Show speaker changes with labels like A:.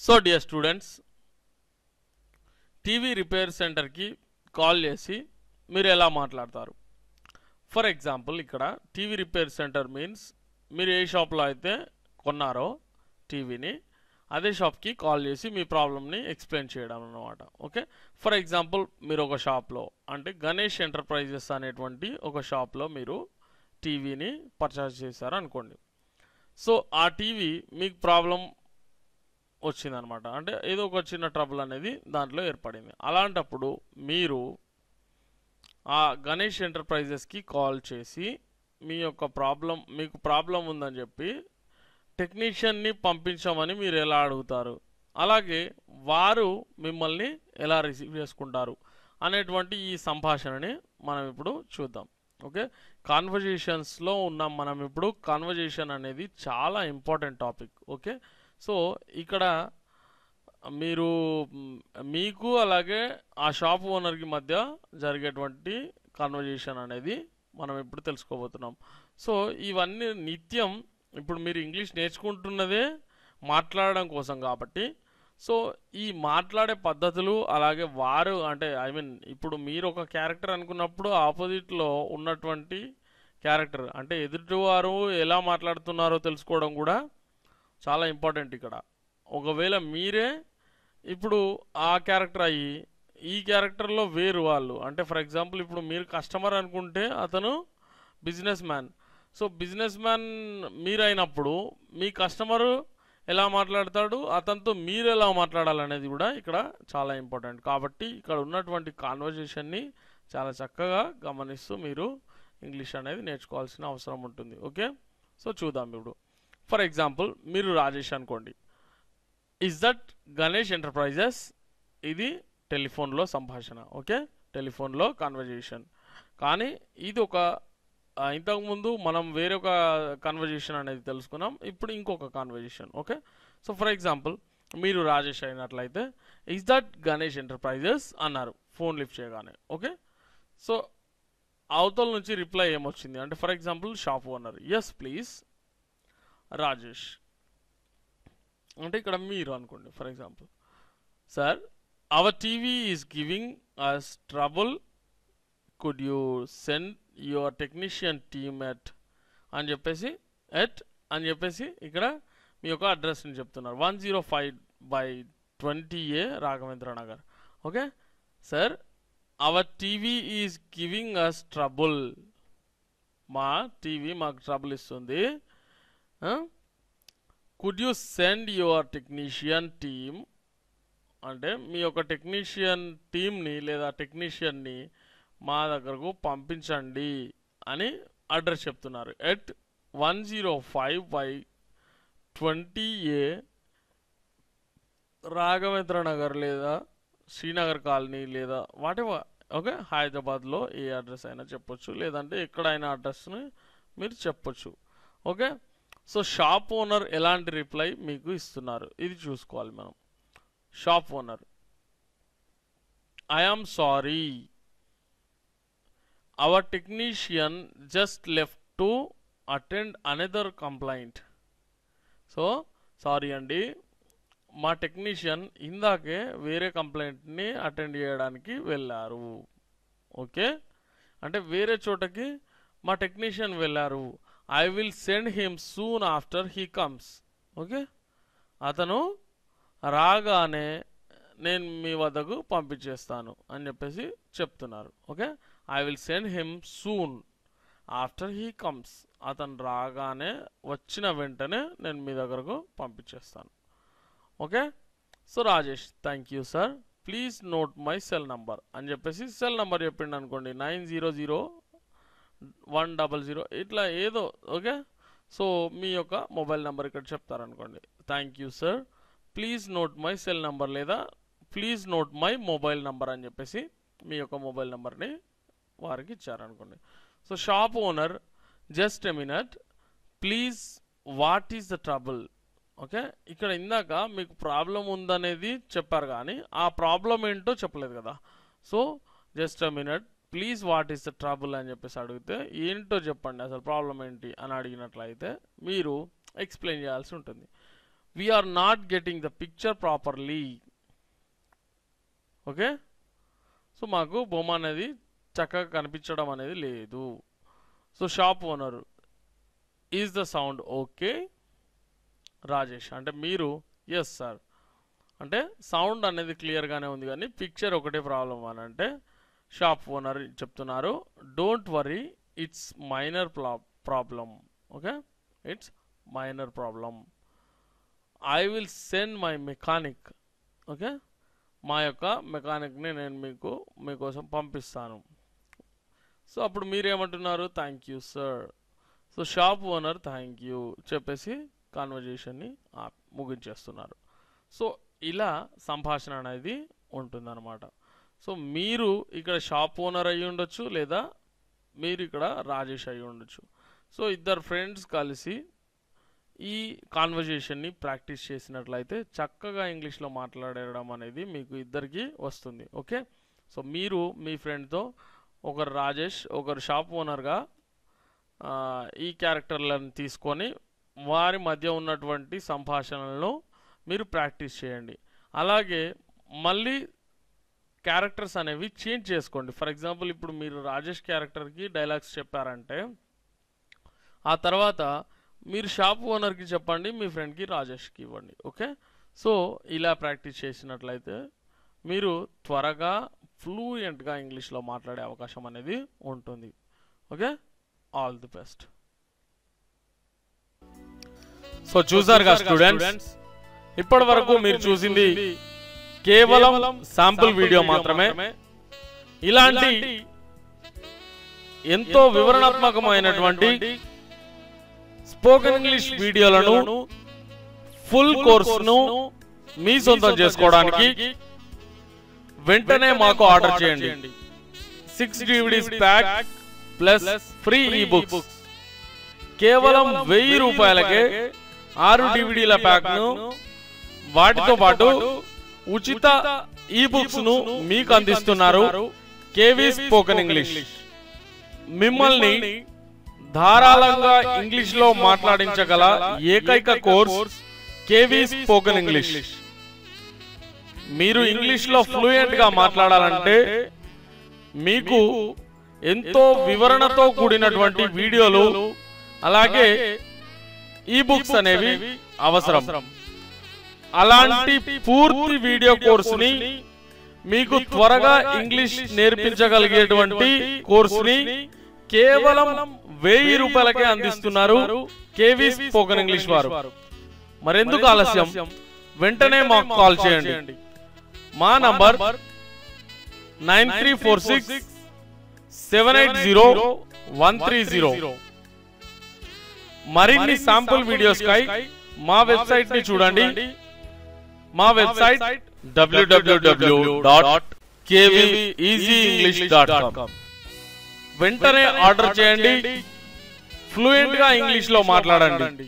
A: So dear students TV repair సెంటర్కి call చేసి మీరు ఎలా మాట్లాడతారు? ఫర్ ఎగ్జాంపుల్ ఇక్కడ టీవీ రిపేర్ సెంటర్ మీన్స్ మీరు ఏ షాప్లో అయితే కొన్నారో టీవీని అదే షాప్కి కాల్ చేసి మీ ప్రాబ్లమ్ని ఎక్స్ప్లెయిన్ చేయడం అన్నమాట ఓకే ఫర్ ఎగ్జాంపుల్ మీరు ఒక షాప్లో అంటే గణేష్ ఎంటర్ప్రైజెస్ అనేటువంటి ఒక షాప్లో మీరు టీవీని పర్చేస్ చేశారు అనుకోండి సో ఆ టీవీ మీకు ప్రాబ్లం వచ్చిందనమాట. అంటే ఏదో ఒక చిన్న ట్రబుల్ అనేది దాంట్లో ఏర్పడింది. అలాంటప్పుడు మీరు ఆ గణేష్ ఎంటర్ప్రైజెస్కి కాల్ చేసి మీ యొక్క ప్రాబ్లం మీకు ప్రాబ్లం ఉందని చెప్పి టెక్నీషియన్ని పంపించమని మీరు ఎలా అడుగుతారు? అలాగే వారు మిమ్మల్ని ఎలా రిసీవ్ చేసుకుంటారు? అనేటువంటి ఈ సంభాషణని మనం ఇప్పుడు చూద్దాం. ఓకే? కాన్వర్జేషన్స్లో ఉన్నాం మనం ఇప్పుడు కాన్వర్జేషన్ అనేది చాలా ఇంపార్టెంట్ టాపిక్ ఓకే? సో ఇక్కడ మీరు మీకు అలాగే ఆ షాప్ ఓనర్కి మధ్య జరిగేటువంటి కాన్వర్జేషన్ అనేది మనం ఇప్పుడు తెలుసుకోబోతున్నాం. సో ఇవన్నీ నిత్యం ఇప్పుడు మీరు ఇంగ్లీష్ నేర్చుకుంటున్నదే మాట్లాడడం కోసం కాబట్టి సో ఈ మాట్లాడే పద్ధతులు అలాగే వారు అంటే ఐ మీన్ ఇప్పుడు మీరు ఒక క్యారెక్టర్ అనుకున్నప్పుడు ఆపోజిట్లో ఉన్నటువంటి క్యారెక్టర్ అంటే ఎదుటివారు ఎలా మాట్లాడుతున్నారో తెలుసుకోవడం కూడా చాలా ఇంపార్టెంట్ ఇక్కడ. ఒకవేళ మీరే ఇప్పుడు ఆ క్యారెక్టర్ అయ్యి ఈ క్యారెక్టర్లో వేరు వాళ్ళు. అంటే ఫర్ ఎగ్జాంపుల్ ఇప్పుడు మీరు కస్టమర్ అనుకుంటే అతను business man. So business man మీరైనప్పుడు మీ కస్టమరు ఎలా మాట్లాడతాడు అతనితో మీరు ఎలా మాట్లాడాలనేది కూడా ఇక్కడ చాలా ఇంపార్టెంట్. కాబట్టి ఇక్కడ ఉన్నటువంటి కాన్వర్జేషన్ని చాలా చక్కగా గమనిస్తూ మీరు ఇంగ్లీష్ అనేది నేర్చుకోవాల్సిన అవసరం ఉంటుంది. ఓకే? సో చూద్దాం ఇప్పుడు. ఫర్ ఎగ్జాంపుల్ మీరు రాజేష్ అనుకోండి. ఇస్ దట్ గణేష్ ఎంటర్ప్రైజెస్ ఇది టెలిఫోన్లో సంభాషణ ఓకే? టెలిఫోన్లో కాన్వర్జేషన్ కానీ ఇది ఒక ఇంతకుముందు మనం వేరొక కాన్వర్జేషన్ అనేది తెలుసుకున్నాం ఇప్పుడు ఇంకొక conversation okay? So for example మీరు రాజేష్ అయినట్లయితే ఇస్ దట్ గణేష్ ఎంటర్ప్రైజెస్ అన్నారు ఫోన్ లిఫ్ట్ చేయగానే ఓకే? సో అవతల నుంచి రిప్లై ఏమొచ్చింది? అంటే for example shop owner yes please Rajesh. అంటే ఇక్కడ మీరు అనుకోండి for example sir our TV is giving us trouble could you send your technician team at అని చెప్పేసి ఎట్ అని చెప్పేసి ఇక్కడ మీ యొక్క అడ్రస్ని చెప్తున్నారు. One zero five by twenty A Raghavendra Nagar. Okay sir our TV is giving us trouble మా TV మాకు ట్రబుల్ ఇస్తుంది. Could you send your technician team అంటే మీ యొక్క టెక్నీషియన్ టీమ్ని లేదా టెక్నీషియన్ని మా దగ్గరకు పంపించండి అని అడ్రస్ చెప్తున్నారు. At one zero five by twenty A Raghavendra Nagar లేదా శ్రీనగర్ కాలనీ లేదా వాటి ఓకే హైదరాబాద్లో ఏ అడ్రస్ అయినా చెప్పొచ్చు. లేదంటే ఎక్కడైనా అడ్రస్ని మీరు చెప్పొచ్చు. ఓకే సో షాప్ ఓనర్ ఎలాంటి రిప్లై మీకు ఇస్తున్నారు? ఇది చూసుకోవాలి మనం. Shop owner. I am sorry our technician just left to attend another complaint so sorry అండి. మా టెక్నీషియన్ ఇందాకే వేరే కంప్లైంట్ని అటెండ్ చేయడానికి వెళ్ళారు. ఓకే? అంటే వేరే చోటకి మా టెక్నీషియన్ వెళ్ళారు. I will send him soon after he comes okay అతను రాగానే నేను మీ వద్దకు పంపించేస్తాను అని చెప్పేసి చెప్తున్నారు. Okay I will send him soon after he comes అతను రాగానే వచ్చిన వెంటనే నేను మీ దగ్గరకు పంపించేస్తాను. Okay so Rajesh thank you sir please note my cell number అని చెప్పేసి సెల్ నంబర్ చెప్పిండు అనుకోండి nine zero zero one double zero ఇట్లా ఏదో ఓకే? సో మీ యొక్క మొబైల్ నెంబర్ ఇక్కడ చెప్తారనుకోండి. Thank you sir. Please note my cell number లేదా please note my mobile number అని చెప్పేసి మీ యొక్క మొబైల్ నెంబర్ని వారికి ఇచ్చారనుకోండి. So shop owner just a minute. Please what is the trouble? Okay? ఇక్కడ ఇందాక మీకు ప్రాబ్లం ఉందనేది చెప్పారు కానీ ఆ ప్రాబ్లం ఏంటో చెప్పలేదు కదా. So just a please what is the trouble అని చెప్పేసి అడిగితే ఏంటో చెప్పండి అసలు ప్రాబ్లం ఏంటి అని అడిగినట్లయితే మీరు ఎక్స్ప్లెయిన్ చేయాల్సి ఉంటుంది. We're not getting the picture properly okay so మాకు బొమ్మ అనేది చక్కగా కనిపించడం అనేది లేదు. So shop owner is the sound okay Rajesh అంటే మీరు ఎస్ సార్ అంటే సౌండ్ అనేది క్లియర్గానే ఉంది కానీ పిక్చర్ ఒకటే ప్రాబ్లం అని అంటే షాప్ ఓనర్ చెప్తున్నారు. Don't worry it's minor problem okay it's minor problem I will send my mechanic okay మా యొక్క మెకానిక్ని నేను మీకు మీకోసం పంపిస్తాను. సో అప్పుడు మీరేమంటున్నారు? Thank you sir so shop owner thank you చెప్పేసి కాన్వర్జేషన్ని ముగించేస్తున్నారు. సో ఇలా సంభాషణ అనేది ఉంటుందన్నమాట. సో మీరు ఇక్కడ షాప్ ఓనర్ అయి ఉండొచ్చు లేదా మీరు ఇక్కడ రాజేష్ అయి ఉండొచ్చు. సో ఇద్దరు ఫ్రెండ్స్ కలిసి ఈ కాన్వర్జేషన్ని ప్రాక్టీస్ చేసినట్లయితే చక్కగా ఇంగ్లీష్లో మాట్లాడడం అనేది మీకు ఇద్దరికి వస్తుంది. ఓకే? సో మీరు మీ ఫ్రెండ్తో ఒకరు రాజేష్ ఒకరు షాప్ ఓనర్గా ఈ క్యారెక్టర్లను తీసుకొని వారి మధ్య ఉన్నటువంటి సంభాషణలను మీరు ప్రాక్టీస్ చేయండి. అలాగే మళ్ళీ క్యారెక్టర్స్ అనేవి చేంజ్ చేసుకోండి. ఫర్ ఎగ్జాంపుల్ ఇప్పుడు మీరు రాజేష్ క్యారెక్టర్కి డైలాగ్స్ చెప్పారంటే ఆ తర్వాత మీరు షాప్ ఓనర్కి చెప్పండి మీ ఫ్రెండ్కి రాజేష్కి ఇవ్వండి. ఓకే సో ఇలా ప్రాక్టీస్ చేసినట్లయితే మీరు త్వరగా ఫ్లూయెంట్గా ఇంగ్లీష్లో మాట్లాడే అవకాశం అనేది ఉంటుంది. Okay all the best so చూసారుగా స్టూడెంట్స్ ఇప్పటి వరకు మీరు చూసింది కేవలం శాంపుల్ వీడియో మాత్రమే. ఇలాంటి ఎంతో వివరణాత్మకమైనటువంటి స్పోకెన్ ఇంగ్లీష్ వీడియోలను ఫుల్ కోర్సును మీ సొంతం చేసుకోవడానికి వెంటనే మాకు ఆర్డర్ చేయండి. Six DVDs pack plus free e books కేవలం వెయ్యి రూపాయలకే ఆరు డివిడీల ప్యాక్ను వాటితో పాటు ఉచిత ఈ బుక్స్ను మీకు అందిస్తున్నారు కేవీ స్పోకెన్ ఇంగ్లీష్ మిమ్మల్ని ధారాళంగా ఇంగ్లీష్లో మాట్లాడించగల ఏకైక కోర్స్ కేవీ స్పోకెన్ ఇంగ్లీష్ మీరు ఇంగ్లీష్లో ఫ్లూయెంట్గా మాట్లాడాలంటే మీకు ఎంతో వివరణతో కూడినటువంటి వీడియోలు అలాగే ఈ బుక్స్ అనేవి అవసరం. అలాంటి పూర్తి వీడియో కోర్సుని మీకు త్వరగా ఇంగ్లీష్ నేర్పించగలిగేటువంటి కోర్సుని కేవలం వెయ్యి రూపాయలకే అందిస్తున్నారు కేవీ స్పోకెన్ ఇంగ్లీష్ వారు. మరెందుకు ఆలస్యం? వెంటనే మాకు కాల్ చేయండి. మా number nine three four six seven eight zero one three zero. మరిన్ని శాంపుల్ వీడియోస్ కై మా వెబ్సైట్ని చూడండి. మా website W W W dot dot com వెంటనే ఆర్డర్ చేయండి. ఫ్లూయెంట్గా ఇంగ్లీష్లో మాట్లాడండి.